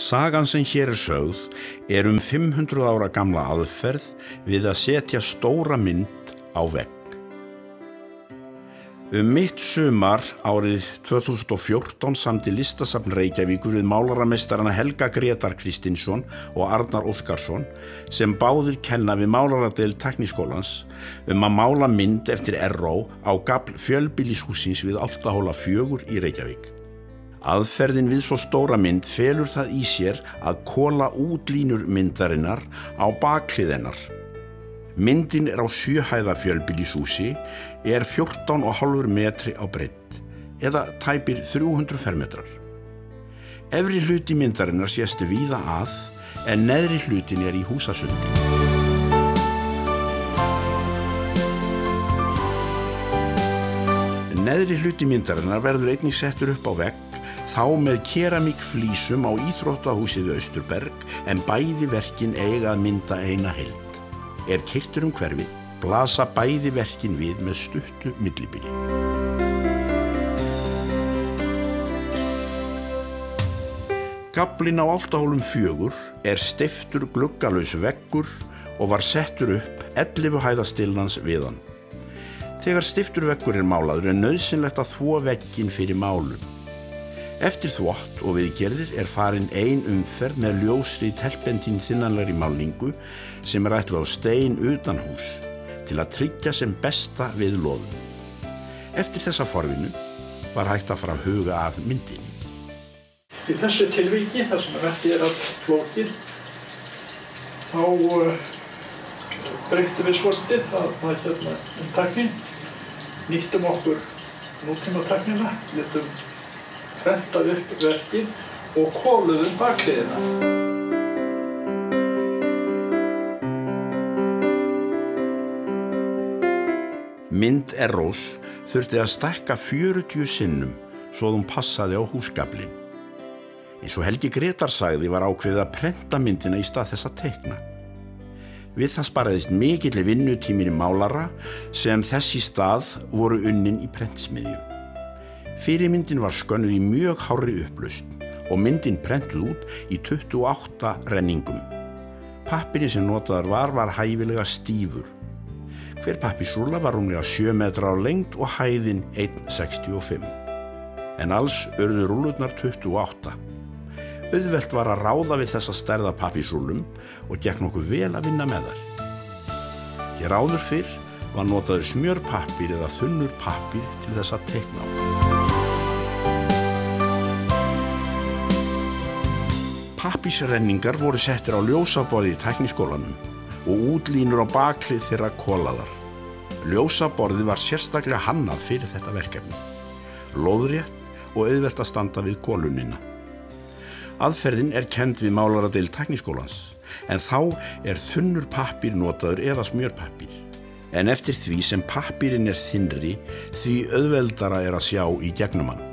Sagan sem hér er sögð er um 500 ára gamla aðferð við að setja stóra mynd á vegg. Um mitt sumar árið 2014 samti listasafn Reykjavíkur við málaramestarana Helga Gretar Kristinsson og Arnar Óskarsson sem báðir kenna við málaradel tekniskólans um að mála mynd eftir erró á gabl fjölbílishúsins við Altahóla fjögur í Reykjavík. Aðferðin við svo stóra mynd felur það í sér að kóla útlínur myndarinnar á bakliðennar. Myndin er á sjöhæða fjölbílisúsi, er 14,5 metri á breytt eða tæpir 300 fermetrar. Efri hluti myndarinnar sést viða að en neðri hlutin er í húsasundi. Neðri hluti myndarinnar verður einnig settur upp á vegg þá með keramíkflísum á Íþróttahúsið Östurberg en bæði verkin eiga að mynda eina held. Er kyrtur um hverfi, blasa bæði verkin við með stuttu millibili. Gablin á áltahólum fjögur er stiftur gluggalös veggur og var settur upp 11 hæðastillans viðan. Þegar stiftur veggur er málaður er nöðsynlegt að þvó veggin fyrir málum. Eftir þvott og viðgerðir er farin ein umferð með ljósri telpentín þinnanlegri málningu sem er ætlu á stein utan hús til að tryggja sem besta við loðum. Eftir þessa forvinu var hægt að fara að huga af myndinni. Í þessu tilvíki, þar sem verði er að flókin, þá uh, breyttum við svolítið að það er hérna um taknin, nýttum okkur nútíma taknina, litum prentað upp verkin og kóluðum bakliðina. Mynd Errós þurfti að stakka 40 sinnum svo hún passaði á húsgablin. Eins og Helgi Gretar sagði var ákveðið að prenta myndina í stað þess að teikna. Við það sparaðist mikillir vinnutímir í málara sem þessi stað voru unnin í prentsmiðjum. Fyrirmyndin var skönnuð í mjög hári upplaust og myndin prentuð út í 28 renningum. Pappirinn sem notaðar var var hæfilega stífur. Hver pappisrúla var rúmlega 7 metra á lengt og hæðin 1,65. En alls örðu rúlurnar 28. Auðvelt var að ráða við þessa stærða pappisrúlum og gekk nokkuð vel að vinna með þær. Hér áður fyrr var notaður smjörpappir eða þunnur pappir til þess að teikna á. Pappísrenningar voru settir á ljósaborði í tækniskólanum og útlínur á baklið þeirra kólaðar. Ljósaborði var sérstaklega hannað fyrir þetta verkefni. Lóðrétt og auðvelt að standa við kólunina. Aðferðin er kend við málaradel tækniskólans en þá er þunnur pappir notaður eða smjörpappir. En eftir því sem pappirinn er þinnri því auðveldara er að sjá í gegnum hann.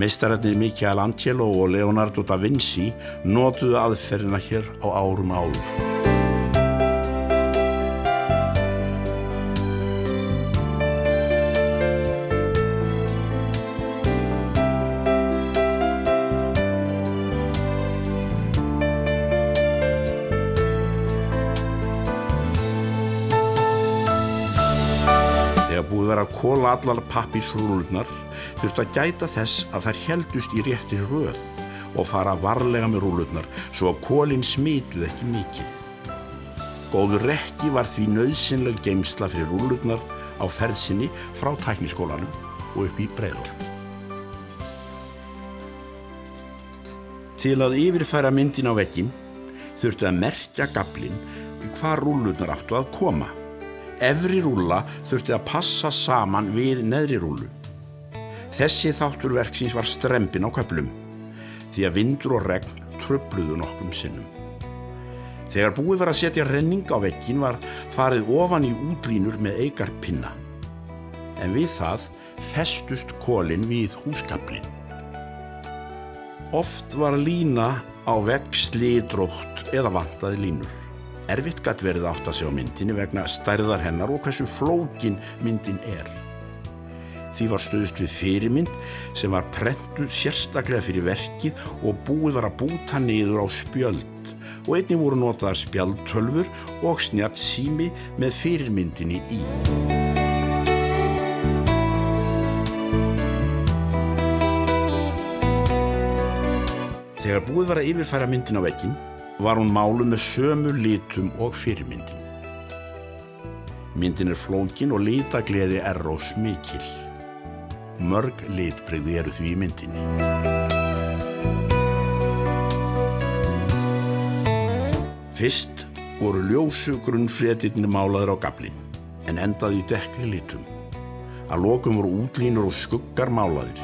Meistararnir Michelangelo og Leonardo da Vinci nótuðu aðferðina hér á árum áður. Þegar búið verið að kóla allar pappísrúlunar þurft að gæta þess að þær heldust í rétti röð og fara varlega með rúlurnar svo að kólinn smituð ekki mikið. Góður rekki var því nöðsynleg geimsla fyrir rúlurnar á ferðsynni frá tækniskólanum og upp í breyðor. Til að yfirfæra myndin á veginn þurftu að merkja gablin hvað rúlurnar áttu að koma. Efri rúla þurfti að passa saman við neðri rúlu. Þessi þáttur verksins var strempin á köplum því að vindur og regn tröfluðu nokkrum sinnum. Þegar búið var að setja renning á vekkin var farið ofan í útlínur með eigar pinna. En við það festust kólinn við húskablin. Oft var lína á vegg slidrótt eða vantaði línur. Erfitt gætt verið átt að sjá myndinni vegna stærðar hennar og hversu flókin myndin er. Því var stöðust við fyrirmynd sem var prentuð sérstaklega fyrir verkið og búið var að búta niður á spjöld og einni voru notaðar spjaldtölfur og snjátt sími með fyrirmyndinni í. Þegar búið var að yfirfæra myndin á vekkin var hún málu með sömu litum og fyrirmyndin. Myndin er flókin og litagleði errós mikil. Mörg litbreyði eru því í myndinni. Fyrst voru ljósu grunnflétitni málaður á gablin en endaði í dekkri litum. Að lokum voru útlínur og skuggar málaðir.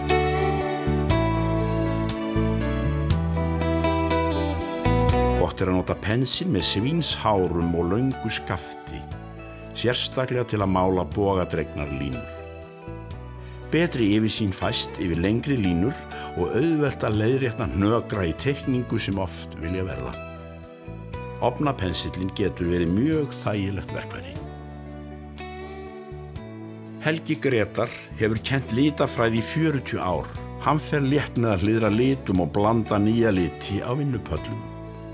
Gott er að nota pensil með svínshárum og laungu skafti, sérstaklega til að mála bogadregnar línur. Betri yfirsýn fæst yfir lengri línur og auðvelt að leiðrétna hnögra í tekningu sem oft vilja verða. Opnapensilin getur verið mjög þægilegt verkværi. Helgi Gretar hefur kent litafræði í 40 ár. Hann fer létt með að hlýðra litum og blanda nýja liti á vinnupöllum.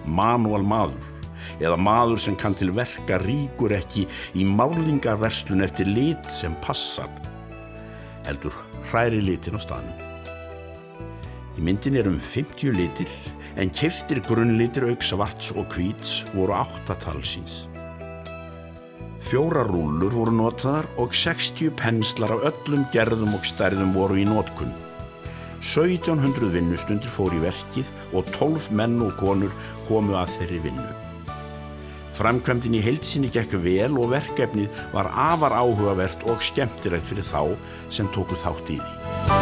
Manual maður, eða maður sem kann til verka ríkur ekki í málingarverslun eftir lit sem passar. Eldur hræri litin á staðnum. Í myndin er um 50 litir en keftir grunnlitir auk svarts og kvíts voru áttatalsins. Fjóra rúlur voru notaðar og 60 penslar af öllum gerðum og stærðum voru í nótkunn. 1700 vinnustundir fór í verkið og 12 menn og konur komu að þeirri vinnu. Framkvæmdinn í heilsinni gekk vel og verkefnið var afar áhugavert og skemmtilegt fyrir þá sem tóku þátt í því.